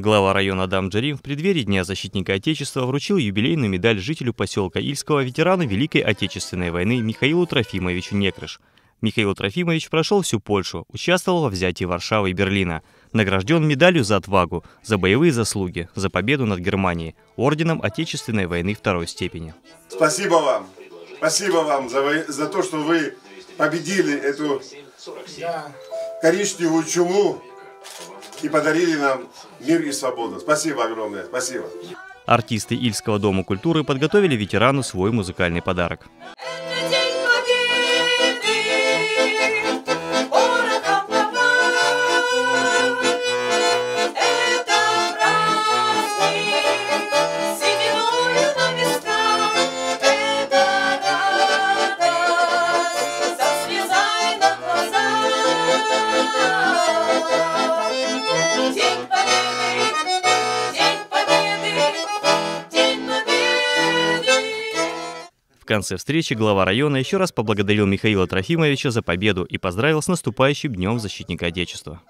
Глава района Адам Джарим в преддверии Дня защитника Отечества вручил юбилейную медаль жителю поселка Ильского ветерану Великой Отечественной войны Михаилу Трофимовичу Некрыш. Михаил Трофимович прошел всю Польшу, участвовал во взятии Варшавы и Берлина. Награжден медалью за отвагу, за боевые заслуги, за победу над Германией, орденом Отечественной войны второй степени. Спасибо вам. Спасибо вам за, за то, что вы победили эту коричневую чуму и подарили нам мир и свободу. Спасибо огромное. Спасибо. Артисты Ильского дома культуры подготовили ветерану свой музыкальный подарок. Конце встречи глава района еще раз поблагодарил Михаила Трофимовича за победу и поздравил с наступающим Днем Защитника Отечества.